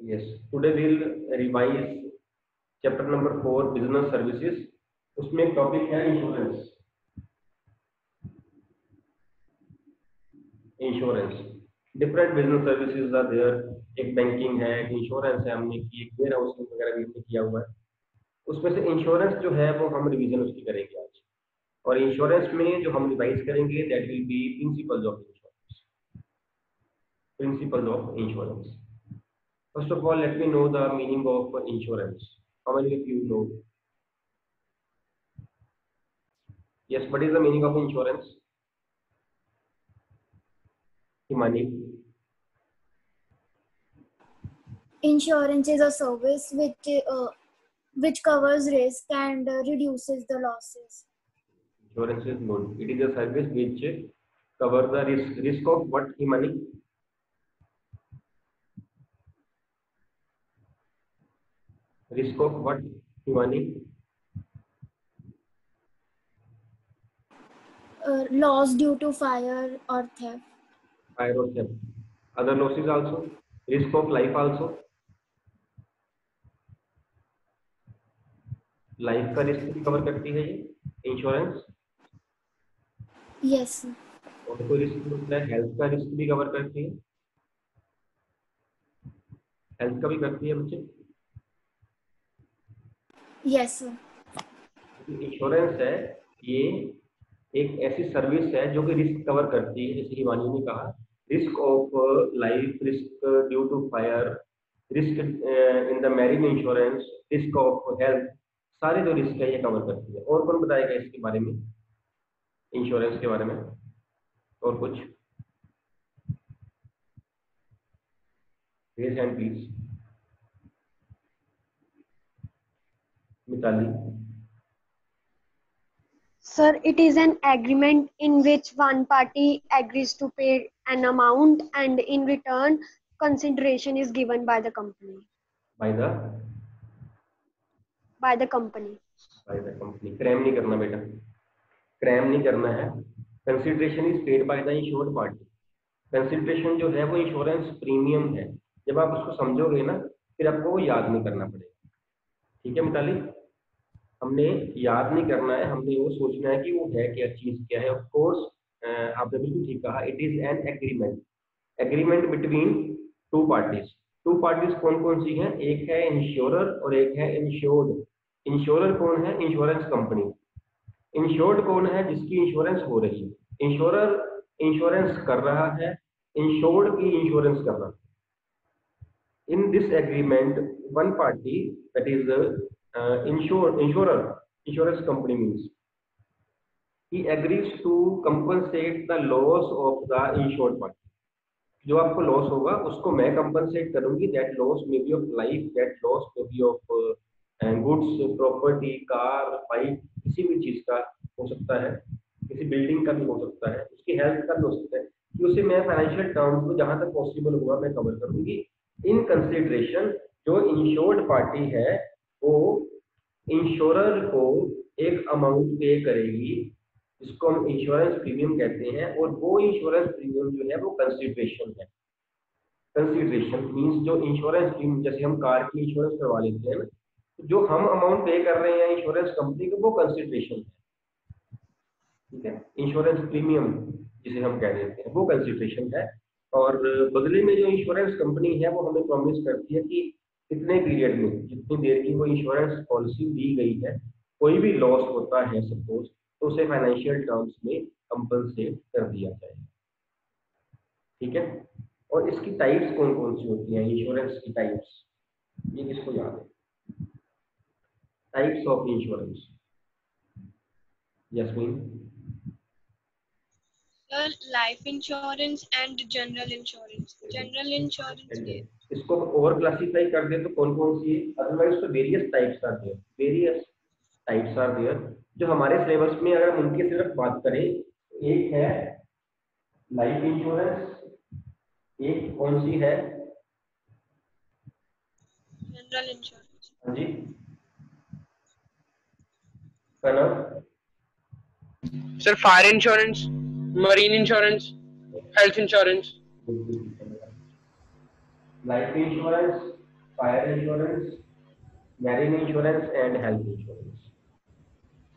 Yes. Today we'll revise chapter number four, business services. उसमें topic है insurance insurance different business services are there एक banking है एक insurance है हमने की एक वेयर हाउसिंग वगैरह भी किया हुआ है। उसमें से इंश्योरेंस जो है वो हम रिवीजन उसकी करेंगे आज। और इंश्योरेंस में जो हम रिवाइज करेंगे that will be principles of insurance principles of insurance First of all, let me know the meaning of insurance. How many of you know? Yes, what is the meaning of insurance? Himani. Insurance is a service which uh, which covers risk and uh, reduces the losses. Insurance is good. It is a service which covers the risk. Risk of what, Himani? Risk of what, Himani? Uh, loss due to fire or theft. Fire or theft. Other losses also. Risk of life also. Life का risk भी cover करती है ये insurance Yes. और कोई risk होता है health का रिस्क भी कवर करती है हेल्थ का भी करती है बच्चे Yes. इंश्योरेंस है ये एक ऐसी सर्विस है जो कि रिस्क कवर करती है, जैसे हिमानी ने कहा risk of life risk due to fire risk in the marine insurance risk of health सारे जो रिस्क है ये कवर करती है। और कौन बताएगा इसके बारे में? इंश्योरेंस के बारे में? और कुछ? Raise please Mitali. Sir it is an agreement in which one party agrees to pay an amount and in return consideration is given by the company by the by the company by the company cram नहीं करना बेटा। Cram नहीं करना है। Consideration is paid by the insured party consideration जो है वो insurance premium है। जब आप उसको समझोगे ना फिर आपको याद नहीं करना पड़ेगा। ठीक है मिताली? हमने याद नहीं करना है, हमने वो सोचना है कि वो है क्या, चीज़ क्या है। ऑफ़ कोर्स आपने बिल्कुल ठीक कहा it is an agreement agreement between two parties two parties कौन कौन सी हैं? एक है इंश्योरर और एक है इंश्योर्ड इंश्योरर कौन है? इंश्योरेंस कंपनी इंश्योर्ड कौन है? जिसकी इंश्योरेंस हो रही है। इंश्योरर इंश्योरेंस कर रहा है इंश्योर्ड की इंश्योरेंस कर रहा है। In this agreement one party that is insure insurer insurance company means he agrees to compensate the loss of the insured party. जो आपको लॉस होगा, उसको मैं कंपनसेट करूँगी that loss may be of life that loss may be of goods property car bike किसी भी चीज़ का हो सकता है, किसी बिल्डिंग का भी हो सकता है, उसकी हेल्थ का भी हो सकता है, कि उसे मैं फाइनेंशियल टर्म्स में जहाँ तक पॉसिबल होगा मैं कवर करूँगी। इन कंसिडरेशन जो इंश्योर्ड पार्टी है, वो इंश्योरर को एक अमाउंट पे करेगी, जिसको हम इंश्योरेंस प्रीमियम कहते हैं, और वो इंश्योरेंस प्रीमियम जो है वो कंसिडरेशन है। कंसिडरेशन मींस जो इंश्योरेंस प्रीमियम जैसे हम कार की इंश्योरेंस करवा लेते हैं तो जो हम अमाउंट पे कर रहे हैं इंश्योरेंस कंपनी को, वो कंसिडरेशन है। ठीक है? इंश्योरेंस प्रीमियम जिसे हम कह देते हैं, वो कंसिडरेशन है। और बदले में जो इंश्योरेंस कंपनी है, वो हमें प्रॉमिस करती है कि कितने पीरियड में जितनी देर की वो इंश्योरेंस पॉलिसी दी गई है कोई भी लॉस होता है सपोज़ तो उसे फाइनेंशियल टर्म्स में कंपनसेट कर दिया जाएगा ठीक है? और इसकी टाइप्स कौन कौन सी होती हैं? इंश्योरेंस की टाइप्स ये किसको याद है? Types of insurance Yasmin insurance and general insurance. General insurance के इसको ओवर क्लासिफाई कर दे तो कौन कौन सी है? अदरवाइज़ तो various types are there various types are there जो हमारे सिलेबस में अगर हम उनकी सिर्फ़ बात करें एक है लाइफ इंश्योरेंस एक कौन सी है? General insurance. हाँ जी। कनव Sir, fire insurance, marine insurance, health insurance, life insurance fire insurance marine insurance and health insurance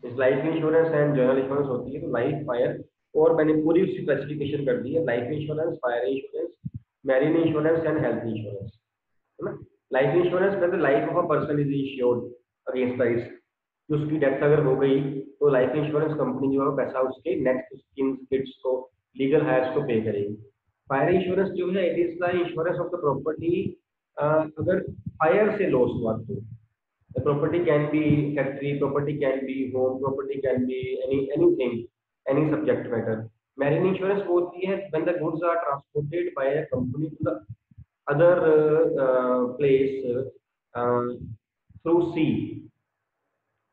इस life insurance and general insurance होती है तो लाइफ फायर और मैंने पूरी उसकी क्लासिफिकेशन कर दी है life insurance fire insurance marine insurance and health insurance है ना? लाइफ इंश्योरेंस में the life of a person is insured against the risk उसकी डेथ अगर हो गई तो लाइफ इंश्योरेंस कंपनी जो है पैसा उसके नेक्स्ट किन किड्स को लीगल हायर्स को पे करेगी। फायर इंश्योरेंस जो है it is the insurance of the property अगर फायर से लॉस हुआ तो। Property can be factory property can be home property can be any any any subject matter marine insurance वो होती है when the goods are transported by a company to the other place through sea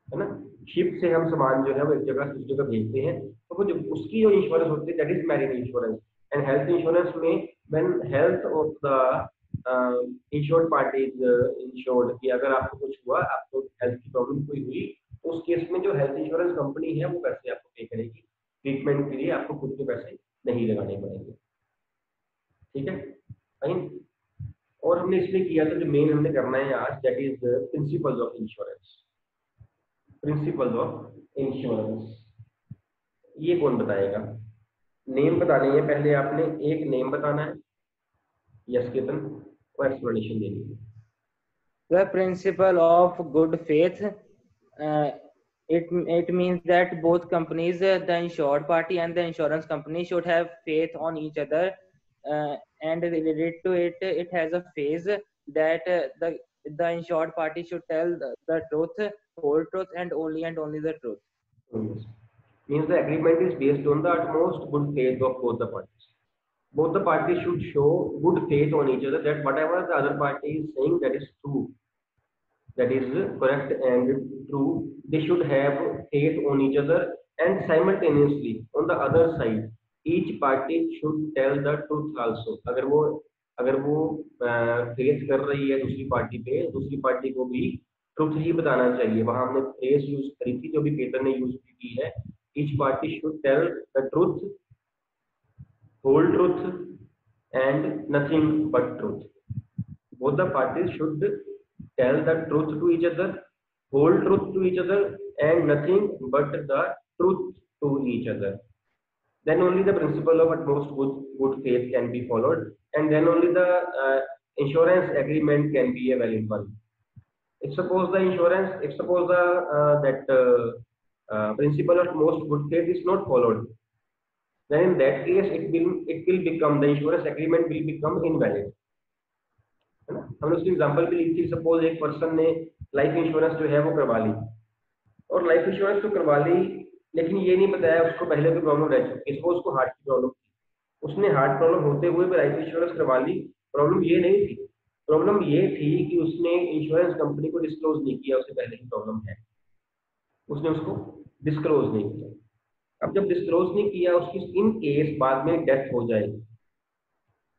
है ना? Ship से हम सामान जो है, वो एक जगह से दूसरी जगह भेजते हैं। तो जो उसकी जो इंश्योरेंस होती है that is marine insurance and health insurance में when health of the insured party is insured कि अगर आपको कुछ हुआ, आपको हेल्थ की प्रॉब्लम कोई हुई तो उस केस में जो हेल्थ इंश्योरेंस कंपनी है, वो पैसे आपको पे करेगी। ट्रीटमेंट के लिए आपको खुद के पैसे नहीं लगाने पड़ेंगे। ठीक है? फाइन और हमने इसलिए किया था, जो मेन हमने करना है आज that is principles of insurance principles of insurance ये कौन बताएगा? नेम बताने हैं पहले आपने एक नेम बताना है यस केतन और एक्सप्लेनेशन देनी है uh, it it means that both companies uh, the insured party and the insurance company should have faith on each other uh, and related to it it has a phase that uh, the the insured party should tell the, the truth whole truth and only and only the truth Yes. Means the agreement is based on the utmost good faith of both the parties. Both the parties should show good faith on each other that whatever the other party is saying that is true, that is correct and true. They should have faith on each other and simultaneously on the other side, each party should tell the truth also. अगर वो अगर वो face कर रही है दूसरी party पे दूसरी पार्टी को भी ट्रुथ ही बताना चाहिए वहाँ हमने फ्रेज यूज़ करी थी जो भी पेपर ने यूज़ की है each party should tell the truth whole truth and nothing but truth. Both the parties should tell the truth to each other whole truth to each other and nothing but the truth to each other. Then only the principle of utmost good, good faith can be followed and then only the uh, insurance agreement can be a valid one. If suppose the insurance if suppose the uh, that uh, uh, principle of most good faith is not followed. Then in that case it will it will become the insurance agreement will become invalid. है ना? हमने उसकी example भी ली थी suppose एक person ने life insurance जो है वो करवा ली। और लाइफ इंश्योरेंस तो करवा ली लेकिन ये नहीं बताया उसको पहले कोई प्रॉब्लम रह चुकी सपोज़ उसको हार्ट की प्रॉब्लम थी। उसने हार्ट प्रॉब्लम होते हुए भी लाइफ इंश्योरेंस करवा ली प्रॉब्लम ये नहीं थी। प्रॉब्लम ये थी कि उसने इंश्योरेंस कंपनी को डिस्क्लोज नहीं किया उससे पहले ही प्रॉब्लम है। उसने उसको डिस्क्लोज नहीं किया। अब जब डिस्क्लोज नहीं किया, उसकी इन केस बाद में डेथ हो जाए।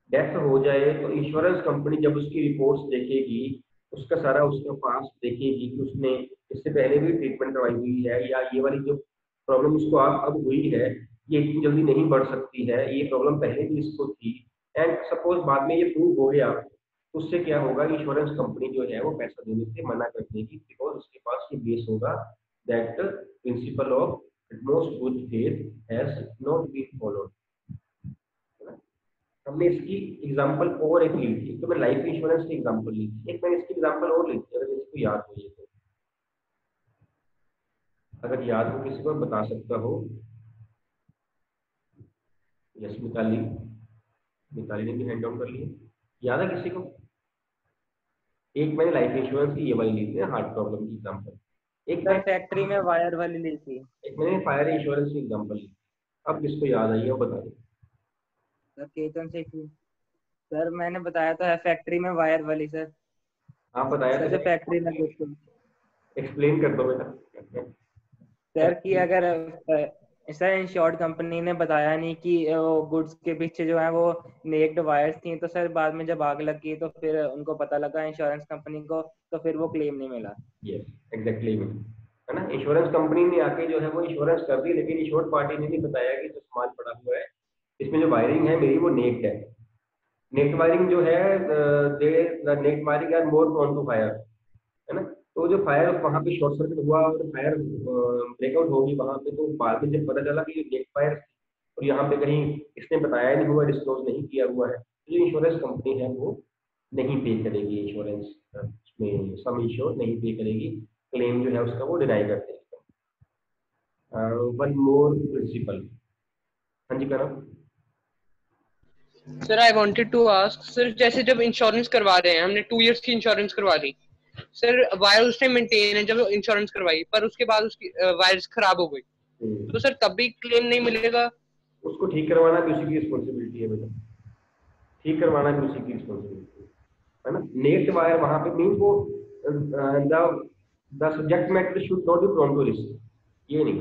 डेथ हो जाए तो इंश्योरेंस कंपनी जब उसकी रिपोर्ट्स देखेगी, उसका सारा उसके पास देखेगी कि उसने इससे पहले भी ट्रीटमेंट करवाई हुई है या ये वाली जो प्रॉब्लम उसको अब अब हुई है, ये इतनी जल्दी नहीं बढ़ सकती है, ये प्रॉब्लम पहले भी इसको थी। एंड सपोज़ बाद में ये प्रूव हो गया तो उससे क्या होगा? इंश्योरेंस कंपनी जो है वो पैसा देने से मना कर देगी बिकॉज़ उसके पास ये बेस होगा। That principle of most good faith has not been followed हमने इसकी एग्जांपल और एक ली थी तो मैं लाइफ इंश्योरेंस की एग्जांपल ली थी। एक मैंने इसकी एग्जांपल और ली थी, अगर इसको याद हो ये तो। अगर याद हो किसी को बता सकता हो। यस, मिताली। मिताली ने भी हैंड डाउन कर लिया याद है किसी को? एक मैंने लाइफ इंश्योरेंस की ये वाली ली थी हार्ट प्रॉब्लम की एग्जांपल एक सर फैक्ट्री में वायर वाली ली थी। एक मैंने फायर इंश्योरेंस की एग्जांपल ली अब किसको याद आई है वो बता दो। सर केतन से की सर मैंने बताया तो है फैक्ट्री में वायर वाली सर। आप बताया था फैक्ट्री में एक्सप्लेन कर दो बेटा। सर की अगर सर इंश्योर्ड कंपनी ने बताया नहीं कि वो गुड्स के पीछे जो है वो नेक्ड वायर्स थी। तो सर, बाद में जब आग लगी तो फिर उनको पता लगा इंश्योरेंस कंपनी को तो फिर वो क्लेम नहीं मिला। एग्जैक्टली है ना? इंश्योरेंस कंपनी ने आके जो है वो इंश्योरेंस कर दी, लेकिन इंश्योर्ड पार्टी ने नहीं बताया कि जो सामान पड़ा हुआ है, इसमें जो वायरिंग है, मेरी वो नेक्ड है। नेट वायरिंग जो है they wiring are more to fire है ना? तो जो फायर वहाँ पे शॉर्ट सर्किट हुआ और फायर ब्रेकआउट होगी वहाँ पे तो बाद में जब पता चला कि ये नेट फायर और यहाँ पे कहीं इसने बताया नहीं हुआ डिस्क्लोज नहीं किया हुआ है तो जो इंश्योरेंस कंपनी है वो नहीं पे करेगी इंश्योरेंस में सम इंश्योर नहीं पे करेगी क्लेम जो है उसका वो डिनाई कर देगी। वन मोर प्रिंसिपल हाँ जी करो sir I wanted to ask sir जैसे जब इंश्योरेंस करवा रहे हैं, हमने टू इयर्स की इंश्योरेंस करवा ली सर वायर उस टाइम मेंटेन है जब इंश्योरेंस करवाई पर उसके बाद उसकी वायर्स खराब हो गई। हम्म। तो सर तब भी क्लेम नहीं मिलेगा? उसको ठीक करवाना भी उसी की रिस्पॉन्सिबिलिटी है बेटा। ठीक करवाना भी उसी की रिस्पॉन्सिबिलिटी है ना? नेट वायर वहाँ पे मीन वो the the subject matter should not be prone to risk ये नहीं।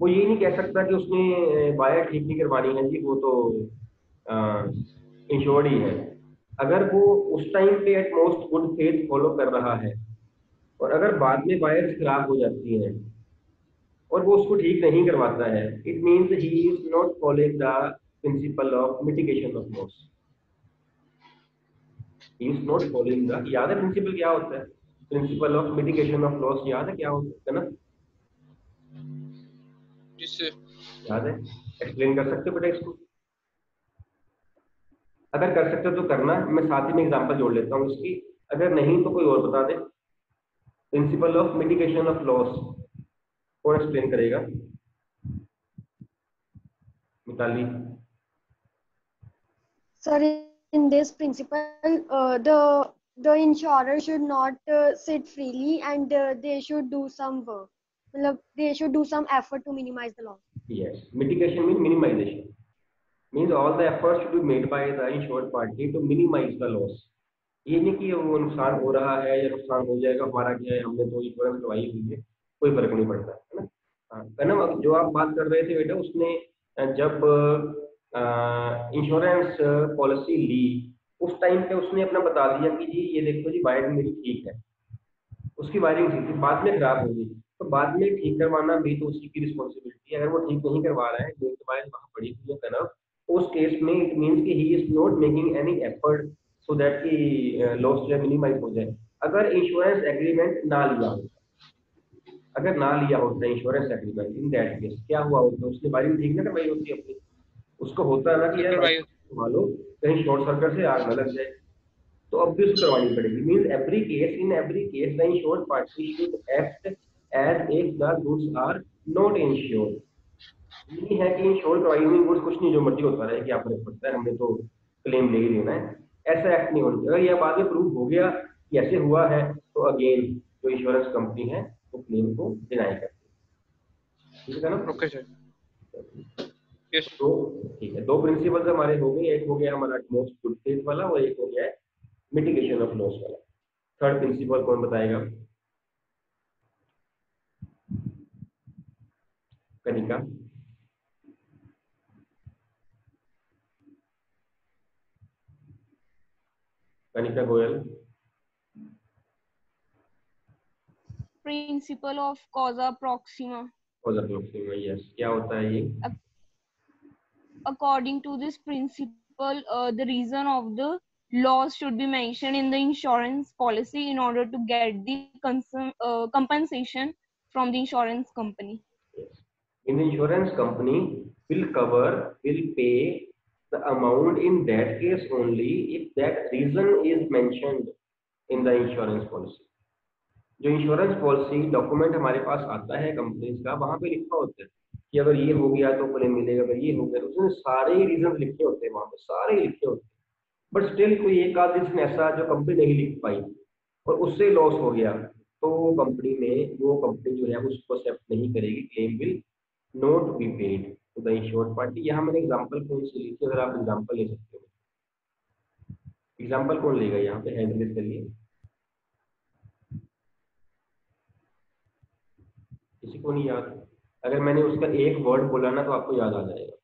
वो ये नहीं कह सकता कि उसने वायर ठीक नहीं करवानी है जी वो तो इंश्योर्ड ही है। अगर वो उस टाइम पे at most good faith follow कर रहा है और अगर बाद में वायर्स खराब हो जाती हैं और वो उसको ठीक नहीं करवाता है it means he is not following the principle of mitigation of loss is not following the याद है प्रिंसिपल क्या होता है? Principle of mitigation of loss याद है क्या होता है ना? याद है? एक्सप्लेन कर सकते हो बेटा इसको? अगर कर सकते हो तो करना मैं साथ ही में एग्जांपल जोड़ लेता हूँ इसकी अगर नहीं तो कोई और बता दे principle of mitigation of loss कौन एक्सप्लेन करेगा Mitali Sir, in this principle, uh, the the insurer should not uh, sit freely and uh, they should do some work. मतलब They should do some effort to minimize the loss. yes mitigation means minimization means all the efforts should be made by the insured party to minimize the loss. ये नहीं कि वो नुकसान हो रहा है या नुकसान हो जाएगा हमारा क्या है हमने तो इंश्योरेंस करवाई हुई है कोई फ़र्क नहीं पड़ता है ना? हाँ, कनम जो आप बात कर रहे थे बेटा उसने जब इंश्योरेंस पॉलिसी ली उस टाइम पे उसने अपना बता दिया कि जी ये देखो जी वायरिंग मेरी ठीक है। उसकी वायरिंग ठीक थी बाद में खराब हो गई। तो बाद में ठीक करवाना भी तो उसी की रिस्पॉन्सिबिलिटी है अगर वो ठीक नहीं करवा रहा है जो वायर वहाँ पड़ी हुई है कनव। उस केस में इट मीन्स कि he is not making any effort so that कि लॉस जो है मिनिमाइज हो जाए। अगर इंश्योरेंस एग्रीमेंट ना लिया होता अगर ना लिया होता insurance agreement in that case क्या हुआ होता उसने वायरिंग ठीक ना करवाई होती अपनी। उसको होता है ना कि यार मान लो कहीं शॉर्ट सर्किट से आग न लग जाए तो अब भी उसको करवानी पड़ेगी। Means every case in every case the insured party should act as if the goods are not insured ये है कि करवाई हुई गुड्स कुछ नहीं जो मर्ज़ी होता रहे कि आप पड़ता है हमने तो क्लेम ले ही लेना है। ऐसा एक्ट नहीं होना चाहिए। अगर यह बाद में प्रूव हो गया कि ऐसे हुआ है तो अगेन जो इंश्योरेंस कंपनी है वो क्लेम को डिनाई करती है। ठीक है ना? ओके सर यस दो ठीक है। दो प्रिंसिपल्स हमारे हो गए। एक हो गया हमारा मोस्ट गुड फेथ वाला और एक हो गया है मिटिगेशन ऑफ़ लॉस वाला। थर्ड प्रिंसिपल कौन बताएगा? Kanika. Kanika Goyal principle of causa proxima. Causa proxima yes क्या होता है ये to this principle, uh, the reason of the loss should be mentioned in the insurance policy in order to get the consum- uh, compensation from the insurance company. Yes. In the insurance company will cover, will pay the amount in that case only if that reason is mentioned in the insurance policy. जो insurance policy document हमारे पास आता है companies का, वहाँ पे लिखा होता है कि अगर ये हो गया तो क्लेम मिलेगा, अगर ये हो गया तो उसमें सारे ही रीजन लिखे होते हैं वहाँ पे, सारे ही लिखे होते हैं बट स्टिल कोई एक आध रीजन ऐसा जो कंपनी नहीं लिख पाई और उससे लॉस हो गया तो कंपनी में वो कंपनी जो है उसको एक्सेप्ट नहीं करेगी claim will not be paid to the insured party यहाँ मैंने एग्जांपल कौन सी ली थी अगर आप एग्जांपल ले सकते हो। एग्जांपल कौन लेगा यहाँ पे? हैंड रेज करिए किसी को नहीं याद। अगर मैंने उसका एक वर्ड बोला ना तो आपको याद आ जाएगा।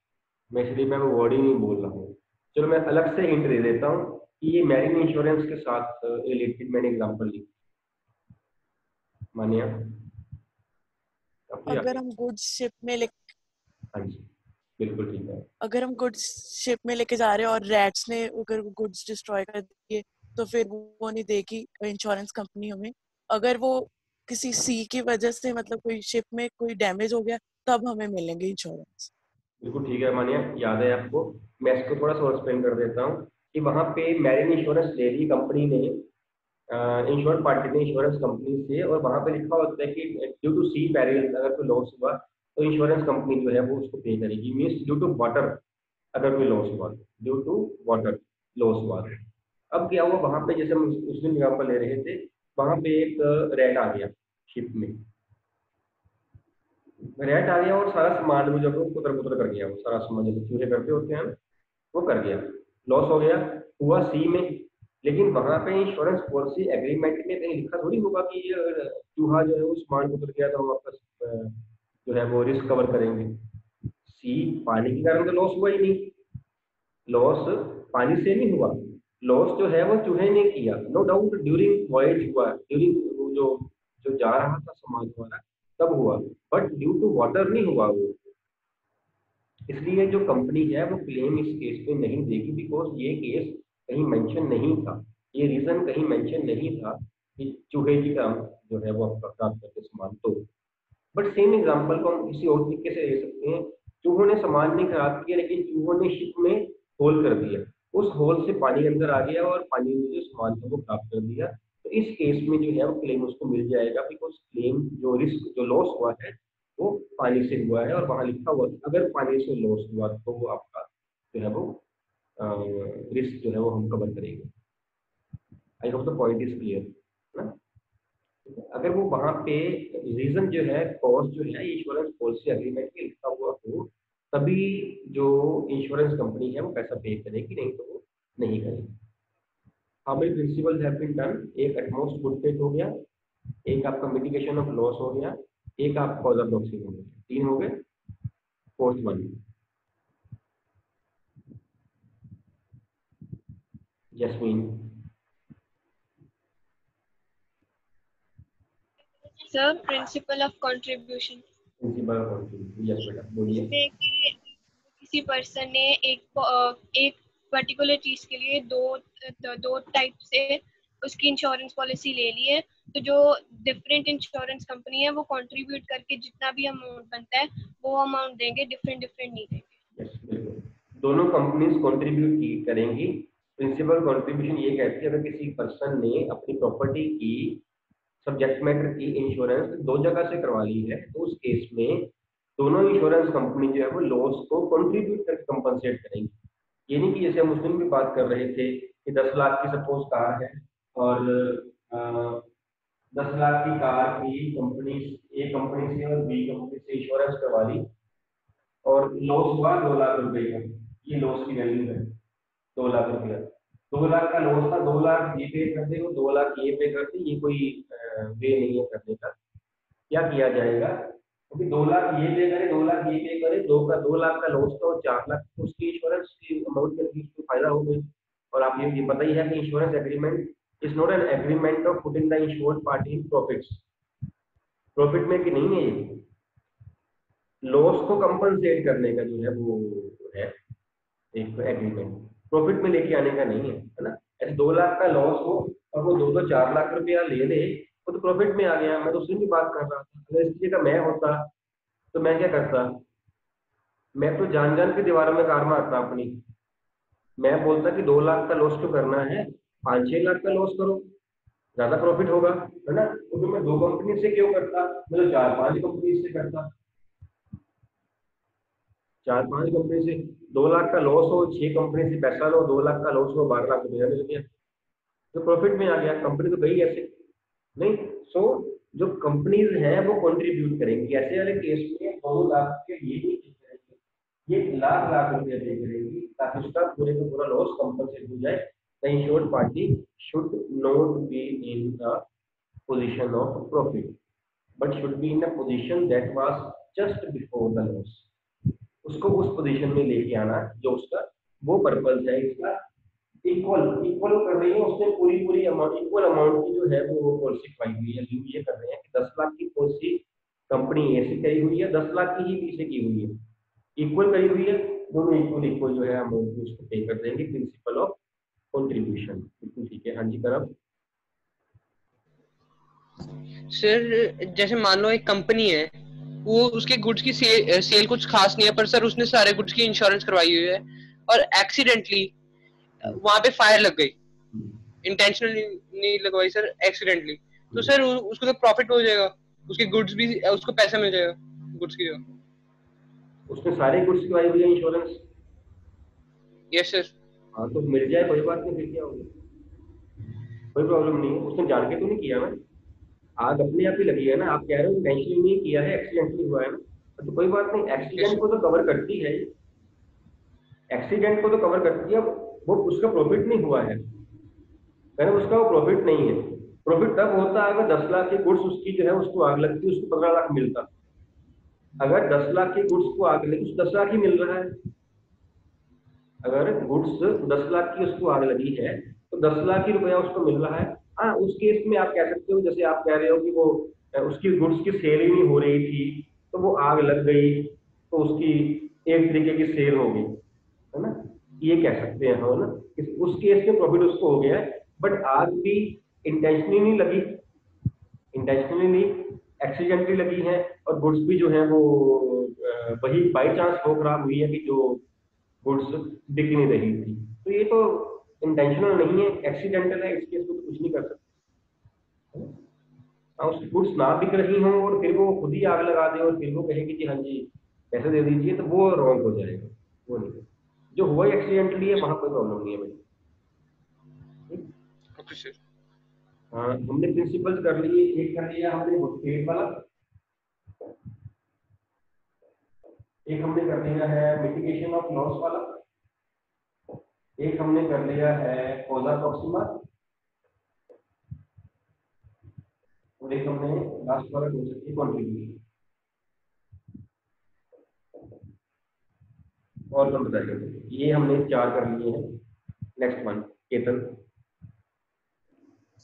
मैं इसलिए मैं वो वर्ड ही नहीं बोल रहा हूँ। चलो मैं अलग से हिंट दे देता हूँ कि ये मैरिन इंश्योरेंस के साथ रिलेटेड मैंने एग्जांपल ली। मानिया? अगर हम गुड्स शिप में लिख हाँ जी बिल्कुल ठीक है। अगर हम गुड्स शिप में लेके जा रहे हैं और रैट्स ने अगर गुड्स डिस्ट्रॉय कर दिए तो फिर वो नहीं देगी इंश्योरेंस कंपनी हमें। अगर वो किसी सी की वजह से मतलब कोई शिप में कोई डैमेज हो गया तब हमें मिलेंगे इंश्योरेंस बिल्कुल ठीक है मानिया याद है आपको? मैं इसको थोड़ा सा एक्सप्लेन कर देता हूँ कि वहाँ पे मैरिन इंश्योरेंस ले ली कंपनी ने इंश्योरेंस पार्टी ने इंश्योरेंस कंपनी से और वहाँ पे लिखा होता है कि ड्यू टू सी पेरिल अगर कोई लॉस हुआ तो इंश्योरेंस कंपनी जो है वो उसको पे करेगी। मीन्स ड्यू टू वाटर अगर कोई लॉस हुआ ड्यू टू वाटर लॉस हुआ अब क्या हुआ? वहाँ पे जैसे हम उस दिन एग्ज़ाम्पल ले रहे थे, वहाँ पे एक रेट आ गया शिप में। रेट आ गया और सारा सामान वो जो है वो कुतर कुतर कर गया, वो सारा सामान जैसे चूहे करते होते हैं, वो कर गया। लॉस हो गया, हुआ सी में। लेकिन वहाँ पे इंश्योरेंस पॉलिसी एग्रीमेंट में कहीं लिखा थोड़ी होगा कि चूहा जो है वो सामान कुतर गया तो हम वापस जो है वो रिस्क कवर करेंगे। सी पानी के कारण तो लॉस हुआ ही नहीं। लॉस पानी से नहीं हुआ। लॉस जो है वो चूहे ने किया। नो डाउट ड्यूरिंग वॉयज हुआ। ड्यूरिंग जो जो जा रहा था सामान हमारा तब हुआ। बट ड्यू टू वाटर नहीं हुआ वो। इसलिए जो कंपनी है वो क्लेम इस केस पे नहीं देगी बिकॉज़ ये केस कहीं मेंशन नहीं था। ये रीजन कहीं मेंशन नहीं था कि चूहे की काम जो है वो खराब करके सामान तो बट सेम एग्ज़ाम्पल को हम किसी और तरीके से ले सकते हैं। चूहों ने सामान नहीं खराब किया, लेकिन चूहों ने शिप में होल कर दिया। उस होल से पानी अंदर आ गया और पानी ने जो सामान था वो खराब कर दिया। तो इस केस में जो है, वो क्लेम उसको मिल जाएगा बिकॉज़ क्लेम जो रिस्क जो लॉस हुआ है, वो पानी से हुआ है और वहाँ लिखा हुआ अगर पानी से लॉस हुआ तो वो आपका जो है, वो रिस्क जो है, वो हम कवर करेंगे। I hope the point is clear अगर वो वहाँ पे रीजन जो है कॉस्ट जो है इंश्योरेंस पॉलिसी एग्रीमेंट में लिखा हुआ हो, तभी जो इंश्योरेंस कंपनी है, वो पैसा पे करेगी, नहीं तो वो नहीं करेगी। How many principles have been done एक एटमोस्ट गुड फेथ हो गया, एक आपका मिटिगेशन ऑफ़ लॉस हो गया, एक आप कॉज ऑफ़ डॉक्सिंग हो गया तीन हो गए fourth one Jasmin sir principle of contribution principle of contribution yes बेटा बोलिए। किसी पर्सन ने एक एक पर्टिकुलर चीज़ के लिए दो दो, टाइप से उसकी इंश्योरेंस पॉलिसी ले ली है तो जो डिफरेंट इंश्योरेंस कंपनी है वो कंट्रीब्यूट करके जितना भी अमाउंट बनता है वो अमाउंट देंगे डिफरेंट डिफरेंट नहीं देंगे। बिल्कुल। दोनों कंपनीज़ कंट्रीब्यूट की करेंगी। प्रिंसिपल कंट्रीब्यूशन ये कहती है अगर किसी पर्सन ने अपनी प्रॉपर्टी की सब्जेक्ट मैटर की इंश्योरेंस दो जगह से करवा ली है तो उस केस में दोनों इंश्योरेंस कंपनी जो है वो लॉस को कंट्रीब्यूट करके कंपनसेट करेंगी। ये नहीं कि जैसे हम उस दिन भी बात कर रहे थे कि दस लाख की सपोज़ कार है और दस लाख की कार की कंपनी ए कंपनी से और बी कंपनी से इंश्योरेंस करवा ली और लॉस हुआ दो लाख रुपए का। ये लॉस की वैल्यू है, दो लाख रुपया दो लाख का लॉस था, दो लाख ये पे करते और दो लाख ये पे करते ये कोई वे नहीं है करने का। क्या किया जाएगा? क्योंकि दो लाख ये पे करे, दो लाख ये पे करे, दो का, दो लाख का लॉस था और चार लाख तो उसकी इंश्योरेंस की अमाउंट में उसको फ़ायदा हो गई। और आप ये पता ही है कि insurance agreement is not an agreement of putting the insured party in profits profit में कि नहीं है ये? लॉस को कंपनसेट करने का जो है वो है एक एग्रीमेंट प्रॉफिट में लेके आने का नहीं है है ना? ऐसे दो लाख का लॉस हो और वो दो दो चार लाख रुपया ले ले वो तो प्रॉफिट में आ गया, मैं तो उसी की बात कर रहा था। अगर इस जगह मैं होता तो मैं क्या करता? मैं तो जान जान के दीवारों में कार मारता अपनी। मैं बोलता कि दो लाख का लॉस क्यों करना है, पाँच छह लाख का लॉस करो, ज़्यादा प्रॉफिट होगा, है ना? तो फिर मैं दो कंपनी से क्यों करता? मैं तो चार पाँच कंपनी से करता। चार पाँच कंपनी से दो लाख का लॉस हो, छह कंपनी से पैसा लो, दो लाख का लॉस हो, बारह लाख रुपया मिल गया तो प्रॉफिट में आ गया कंपनी तो गई ऐसे। नहीं सो so, जो कंपनीज़ हैं वो कंट्रीब्यूट करेंगी। ऐसे वाले केस में दो लाख के ये नहीं पे करेंगे ये लाख लाख रुपया पे करेंगी ताकि उसका पूरे का पूरा लॉस कंपनसेट हो जाए। The insured party should not be in the position of profit but should be in a position that was just before the loss. उसको उस पोजीशन में लेके आना जो उसका वो पर्पज है इसका इक्वल इक्वल कर रही है उसने पूरी पूरी अमाउंट इक्वल अमाउंट की जो है वो वो पॉलिसी पाई हुई है। ये कर रहे हैं कि दस लाख की पॉलिसी कंपनी ए से करी हुई है दस लाख की ही बी से की हुई है। इक्वल करी हुई है दोनों इक्वल इक्वल जो है अमाउंट उसको पे कर देंगे प्रिंसिपल ऑफ़ कंट्रीब्यूशन बिल्कुल ठीक है। हाँ जी करब सर जैसे मान लो एक कंपनी है वो उसके गुड्स की सेल, सेल कुछ खास नहीं है पर सर उसने सारे गुड्स की इंश्योरेंस करवाई हुई है। और एक्सीडेंटली वहाँ पे फायर लग गई। इंटेंशनली नहीं लगवाई सर एक्सीडेंटली तो सर उसको तो प्रॉफिट हो जाएगा। उसके गुड्स भी उसको पैसा मिल जाएगा गुड्स की उसने सारे गुड्स हुई है इंश्योरेंस यस सर हाँ तो मिल जाए कोई बात नहीं फिर क्या होगा? कोई प्रॉब्लम नहीं है। उसने जान के तो नहीं किया ना। आग अपने आप ही लगी है ना। आप कह रहे हो इंटेंशनली नहीं किया है एक्सीडेंटली हुआ है ना। तो कोई बात नहीं। एक्सीडेंट को तो कवर करती है। एक्सीडेंट को तो कवर करती है। वो उसका प्रॉफिट नहीं हुआ है। मैंने उसका वो प्रॉफिट नहीं है। प्रॉफिट तब होता है अगर दस लाख के गुड्स उसकी जो है, उसको आग लगती उसको पंद्रह लाख मिलता। अगर दस लाख के गुड्स को आग लगी दस लाख ही मिल रहा है। अगर गुड्स दस लाख की उसको आग लगी है तो दस लाख ही रुपया उसको मिल रहा है। हाँ उस केस में आप कह सकते हो, जैसे आप कह रहे हो कि वो उसकी गुड्स की सेल ही नहीं हो रही थी तो वो आग लग गई तो उसकी एक तरीके की सेल होगी है ना? ये कह सकते हैं हम ना उस केस में प्रॉफिट उसको हो गया है बट आग भी इंटेंशनली नहीं लगी। इंटेंशनली नहीं एक्सीडेंटली लगी है, और गुड्स भी जो है वो वही बाई चांस वो खराब हुई है कि जो गुड्स बिक नहीं रही थी। तो ये तो इंटेंशनल नहीं है एक्सीडेंटल है, इस केस में तो कुछ नहीं कर सकते। हाँ उस गुड्स ना बिक रही हों और फिर वो खुद ही आग लगा दे और फिर वो कहे कि जी हाँ जी, पैसे दे दीजिए तो वो रॉन्ग हो जाएगा, वो नहीं। जो हुआ ही एक्सीडेंटली है वहाँ कोई प्रॉब्लम नहीं है भाई। हाँ हमने प्रिंसिपल्स कर लिए एक कर लिया हमने स्टेट वाला। एक हमने कर लिया है मिटिगेशन ऑफ़ लॉस वाला। एक हमने कर लिया है कोजा प्रॉक्सिमा और एक हमने लास्ट वाला सकती कॉन्ट्रीब्यूशन और कौन बताइए ये हमने चार कर लिए हैं। Next one Ketan.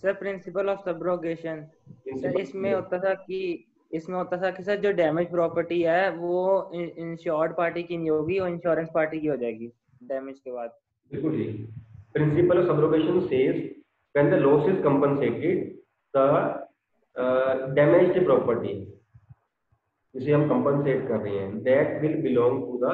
Sir principle of subrogation sir इसमें होता था कि इसमें होता था कि सर जो डैमेज प्रॉपर्टी है वो इंश्योर्ड पार्टी की नहीं होगी और इंश्योरेंस पार्टी की हो जाएगी डैमेज के बाद। बिल्कुल जी principle of subrogation says when the loss is compensated the damaged property जिसे हम कंपनसेट कर रहे हैं that will belong to the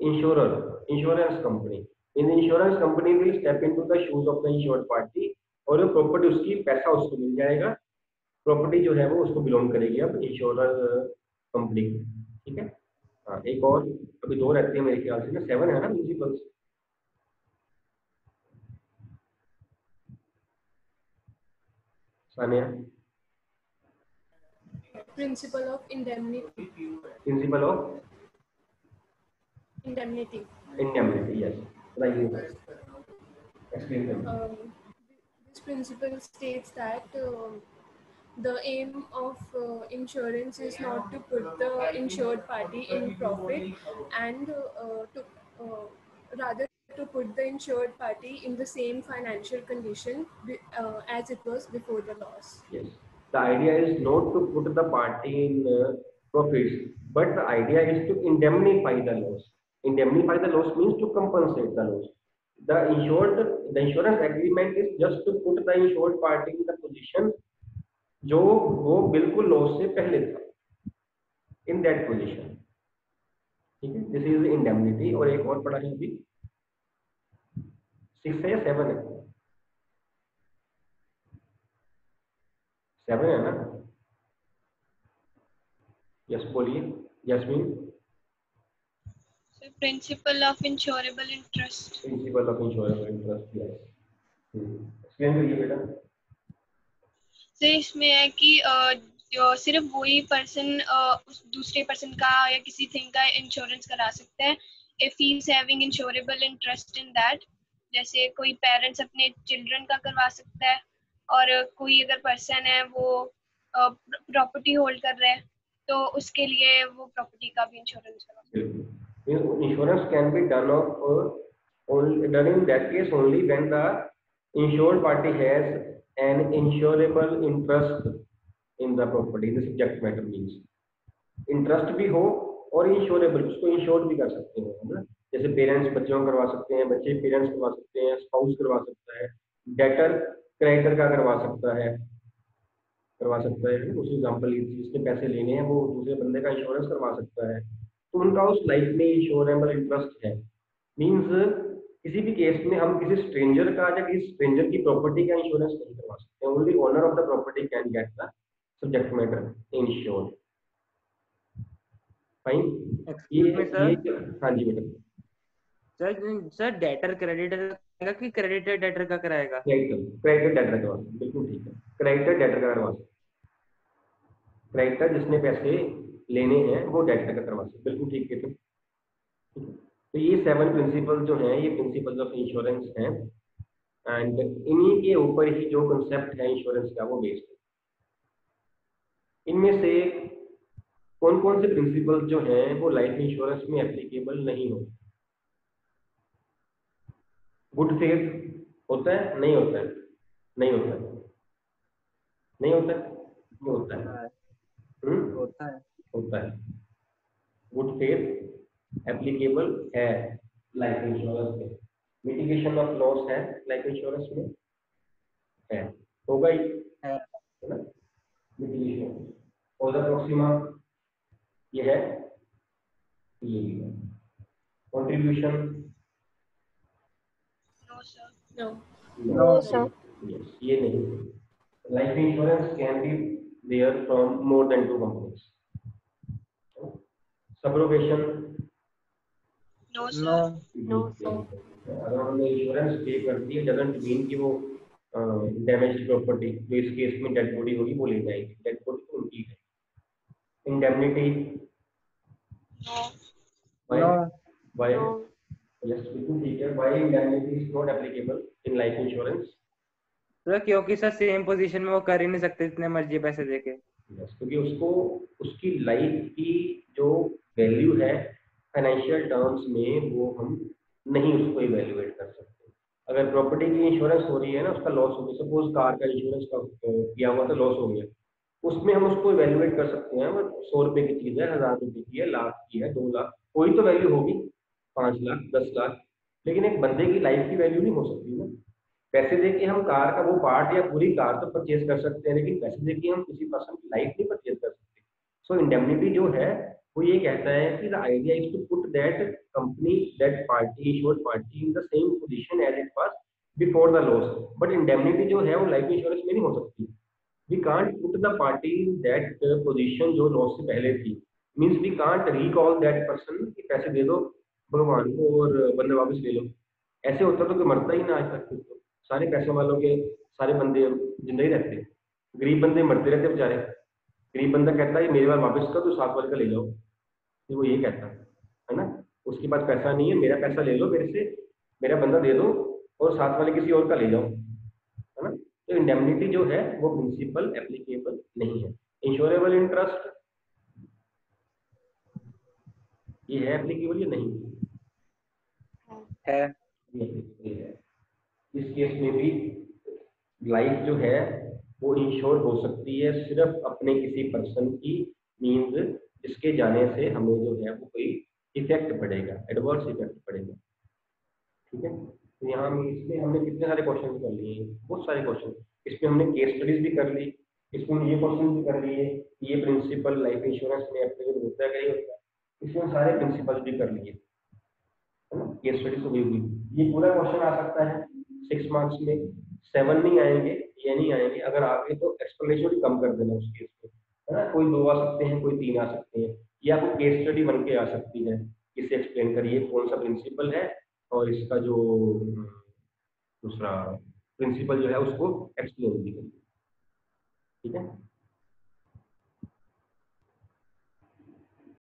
insurer insurance company in insurance company will step into the shoes of the insured party और property उसकी पैसा उसको मिल जाएगा। प्रॉपर्टी जो है वो उसको बिलोंग करेगी अब इंश्योरर कंपनी ठीक है? हाँ एक और अभी दो रहते हैं मेरे ख्याल से ना। सेवन है ना principles Sania? Principle of indemnity principle of Indemnity. Indemnity, yes. Like you explain them. Um, this principle states that um, the aim of uh, insurance is not to put the insured party in profit and uh, to uh, rather to put the insured party in the same financial condition uh, as it was before the loss. Yes. The idea is not to put the party in uh, profits, but the idea is to indemnify the loss. Indemnify the loss means to compensate the loss. The insured, the insurance agreement is just to put the insured party in the position जो वो बिल्कुल loss से पहले था in that position ठीक है this is indemnity और एक और पढ़ा है अभी सिक्स है या सेवन है सेवन है ना यस बोलिए Yasmin So principle of insurable interest. Interest yes explain करिए बेटा। So इसमें है कि जो सिर्फ़ वही पर्सन उस दूसरे पर्सन का या किसी थिंग का इंश्योरेंस करा सकते हैं if he is having insurable interest in that जैसे कोई पेरेंट्स अपने चिल्ड्रन का करवा सकता है और कोई अगर पर्सन है वो प्रॉपर्टी होल्ड कर रहे हैं तो उसके लिए वो प्रॉपर्टी का भी इंश्योरेंस करवा सकते है। Insurance can be done done in that case only when the insure party has an insurable interest in the property in subject matter means interest भी हो और इंश्योरेबल उसको इंश्योर भी कर सकते हैं ना? जैसे पेरेंट्स बच्चों करवा सकते हैं, बच्चे पेरेंट्स करवा सकते हैं स्पाउस करवा सकता है डेटर क्रेडिटर का करवा सकता है, करवा सकता है। उस एग्ज़ाम्पल जिसने पैसे लेने हैं, वो दूसरे बंदे का इंश्योरेंस करवा सकता है। तो उनका उस लाइफ में इंश्योरेबल इंटरेस्ट है। मीन्स किसी भी केस में हम किसी स्ट्रेंजर का या किसी स्ट्रेंजर की प्रॉपर्टी का इंश्योरेंस नहीं करवा सकते। Only owner of the property can get the subject matter insure fine ये हाँ जी बेटा सर सर डेटर क्रेडिटर करेगा कि क्रेडिटर डेटर का कराएगा? क्रेडिटर डेटर सकते बिल्कुल ठीक है। क्रेडिटर डेटर का करवा क्रेडिटर जिसने पैसे लेने हैं वो डेटर का करवा सकते बिल्कुल ठीक है। तो है। तो ये सेवन प्रिंसिपल जो हैं ये प्रिंसिपल्स ऑफ़ इंश्योरेंस हैं। एंड इन्हीं के ऊपर ही जो कंसेप्ट है इंश्योरेंस का वो बेस्ड है। इनमें से कौन कौन से प्रिंसिपल जो हैं वो लाइफ इंश्योरेंस में एप्लीकेबल नहीं होते। गुड फेथ होता है नहीं होता है? नहीं होता है। नहीं होता है? नहीं होता है। हम्म? होता है। होता है। गुड फेथ एप्लीकेबल है लाइफ इंश्योरेंस में मिटिगेशन ऑफ़ लॉस है लाइफ इंश्योरेंस में। है। होगा ही। है। है ना? मिटिगेशन और द प्रोक्सिमा ये है। ये भी है। Contribution no sir No. No, sir. ये नहीं। Life insurance can be there from more than two companies subrogation no no sir No, अगर हमने इंश्योरेंस पे कर दी डजंट मीन कि वो डैमेज प्रॉपर्टी जो इस केस में डेड बॉडी होगी वो ले जाएगी। डेड बॉडी तो उनकी है। Indemnity No. बिल्कुल ठीक है। By indemnity is not applicable in life insurance sir क्योंकि सर सेम पोजीशन में वो कर ही नहीं सकते जितने मर्ज़ी पैसे देके। यस क्योंकि उसको उसकी लाइफ की जो वैल्यू है फाइनेंशियल टर्म्स में वो हम नहीं उसको इवेल्युएट कर सकते। अगर प्रॉपर्टी की इंश्योरेंस हो रही है ना उसका लॉस हो गया सपोज़ कार का इंश्योरेंस का किया हुआ था लॉस हो गया। उसमें हम उसको इवेल्युएट कर सकते हैं वो सौ रुपए की चीज़ है हज़ार रुपए की है लाख की है दो लाख कोई तो वैल्यू होगी पाँच लाख दस लाख लेकिन एक बंदे की लाइफ की वैल्यू नहीं हो सकती ना। पैसे दे के हम कार का वो पार्ट या पूरी कार तो परचेज कर सकते हैं लेकिन पैसे दे के हम किसी पर्सन की लाइफ नहीं परचेज कर सकते। सो so, इंडेमनिटी जो है वो ये कहता है कि the idea is to put that company that party insured party in the same position as it was before the loss but indemnity जो है वो लाइफ इंश्योरेंस में नहीं हो सकती। We can't put the party that position जो loss से पहले थी। Means we can't recall that person कि पैसे दे दो, भगवान को और बंदे वापस ले लो। ऐसे होता तो कोई मरता ही ना आज तक तो। सारे पैसे वालों के, सारे बंदे ज़िंदा ही रहते। गरीब बंदे मरते रहते बेचारे। गरीब बंदा कहता है, मेरे बार वापस कर तो सात बार का ले जाओ। फिर वो ये कहता है है ना? उसके बाद पैसा नहीं है मेरा पैसा ले लो मेरे से मेरा बंदा दे दो और साथ वाले किसी और का ले जाओ है ना? तो इंडेमनिटी जो है वो प्रिंसिपल एप्लीकेबल नहीं है। इंश्योरेबल इंटरेस्ट ये है एप्लीकेबल या नहीं? है। है। इस केस में भी लाइफ जो है वो इंश्योर हो सकती है सिर्फ़ अपने किसी पर्सन की मीन्स जिसके जाने से हमें जो है वो कोई इफ़ेक्ट पड़ेगा एडवर्स इफ़ेक्ट पड़ेगा। ठीक है? तो यहाँ इसमें हमने कितने सारे क्वेश्चन कर लिए बहुत सारे क्वेश्चन इसमें हमने केस स्टडीज़ भी कर ली। इसमें ये क्वेश्चन भी कर लिए ये प्रिंसिपल लाइफ इंश्योरेंस में एप्लीकेबल होता है नहीं होता इसमें सारे प्रिंसिपल भी कर लिए। केस स्टडी तो हुई हुई ये पूरा क्वेश्चन आ सकता है सिक्स मार्क्स में। सेवन नहीं आएँगे, ये नहीं आएँगे। अगर आगे तो एक्सप्लेनेशन कम कर देना उस केस में। है ना? कोई दो आ सकते हैं कोई तीन आ सकते हैं। ये आपको केस स्टडी बन के आ सकती है। इसे एक्सप्लेन करिए कौन सा प्रिंसिपल है और इसका जो हम्म, दूसरा प्रिंसिपल जो है उसको एक्सप्लेन भी करिए। ठीक है?